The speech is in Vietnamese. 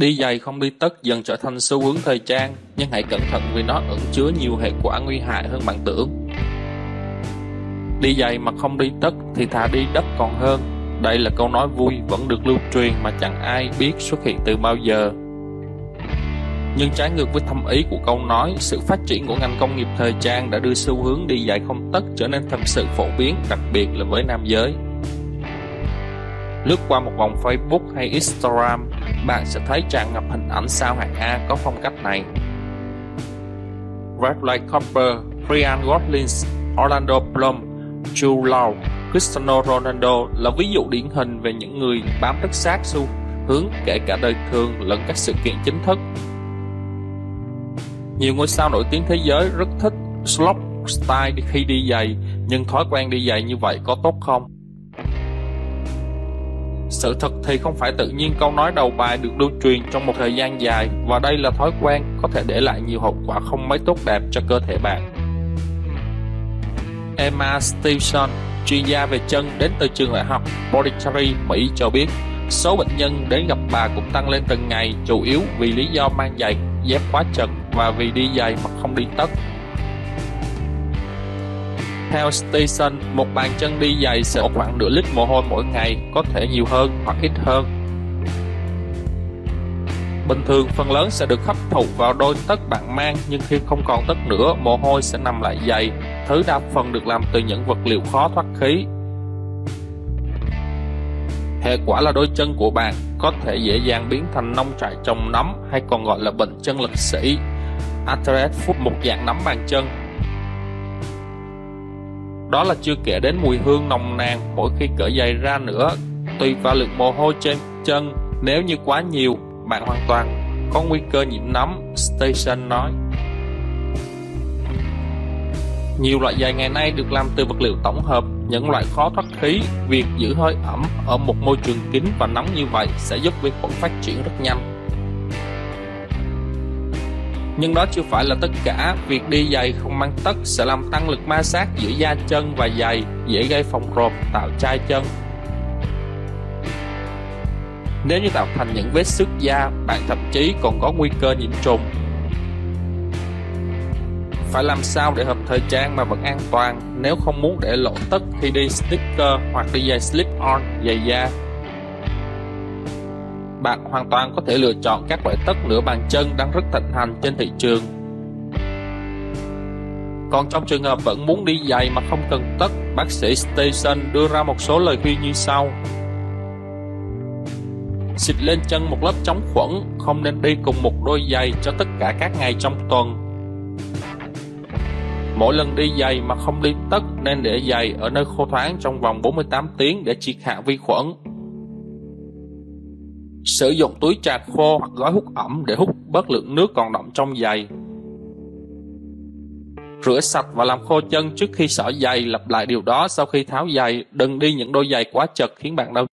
Đi giày không đi tất dần trở thành xu hướng thời trang, nhưng hãy cẩn thận vì nó ẩn chứa nhiều hệ quả nguy hại hơn bạn tưởng. Đi giày mà không đi tất thì thà đi đất còn hơn. Đây là câu nói vui vẫn được lưu truyền mà chẳng ai biết xuất hiện từ bao giờ. Nhưng trái ngược với thâm ý của câu nói, sự phát triển của ngành công nghiệp thời trang đã đưa xu hướng đi giày không tất trở nên thật sự phổ biến, đặc biệt là với nam giới. Lướt qua một vòng Facebook hay Instagram, bạn sẽ thấy tràn ngập hình ảnh sao hạng A có phong cách này. Bradley Cooper, Ryan Gosling, Orlando Bloom, Jude Law, Cristiano Ronaldo là ví dụ điển hình về những người bám rất sát xu hướng kể cả đời thường lẫn các sự kiện chính thức. Nhiều ngôi sao nổi tiếng thế giới rất thích slop style khi đi giày, nhưng thói quen đi giày như vậy có tốt không? Sự thật thì không phải tự nhiên câu nói đầu bài được lưu truyền trong một thời gian dài và đây là thói quen có thể để lại nhiều hậu quả không mấy tốt đẹp cho cơ thể bạn. Emma Stevenson, chuyên gia về chân đến từ trường đại học Monterey, Mỹ cho biết số bệnh nhân đến gặp bà cũng tăng lên từng ngày chủ yếu vì lý do mang giày dép quá chật và vì đi giày mà không đi tất. Theo Station, một bàn chân đi giày sẽ khoảng nửa lít mồ hôi mỗi ngày, có thể nhiều hơn hoặc ít hơn. Bình thường, phần lớn sẽ được hấp thụ vào đôi tất bạn mang, nhưng khi không còn tất nữa, mồ hôi sẽ nằm lại dày, Thứ đa phần được làm từ những vật liệu khó thoát khí. Hệ quả là đôi chân của bạn có thể dễ dàng biến thành nông trại trồng nấm hay còn gọi là bệnh chân lực sĩ. Arthritis Foot một dạng nấm bàn chân đó là chưa kể đến mùi hương nồng nàn mỗi khi cởi giày ra nữa. Tùy vào lượng mồ hôi trên chân, nếu như quá nhiều, bạn hoàn toàn có nguy cơ nhiễm nấm, Station nói. Nhiều loại giày ngày nay được làm từ vật liệu tổng hợp, những loại khó thoát khí, việc giữ hơi ẩm ở một môi trường kín và nóng như vậy sẽ giúp vi khuẩn phát triển rất nhanh. Nhưng đó chưa phải là tất cả, việc đi giày không mang tất sẽ làm tăng lực ma sát giữa da chân và giày, dễ gây phồng rộp, tạo chai chân. Nếu như tạo thành những vết xước da, bạn thậm chí còn có nguy cơ nhiễm trùng. Phải làm sao để hợp thời trang mà vẫn an toàn nếu không muốn để lộ tất khi đi sneaker hoặc đi giày slip-on, giày da bạn hoàn toàn có thể lựa chọn các loại tất nửa bàn chân đang rất thịnh hành trên thị trường. Còn trong trường hợp vẫn muốn đi giày mà không cần tất, bác sĩ Station đưa ra một số lời khuyên như sau. Xịt lên chân một lớp chống khuẩn, không nên đi cùng một đôi giày cho tất cả các ngày trong tuần. Mỗi lần đi giày mà không đi tất nên để giày ở nơi khô thoáng trong vòng 48 tiếng để triệt hạ vi khuẩn. Sử dụng túi trà khô hoặc gói hút ẩm để hút bớt lượng nước còn đọng trong giày. Rửa sạch và làm khô chân trước khi xỏ giày, lặp lại điều đó sau khi tháo giày. Đừng đi những đôi giày quá chật khiến bạn đau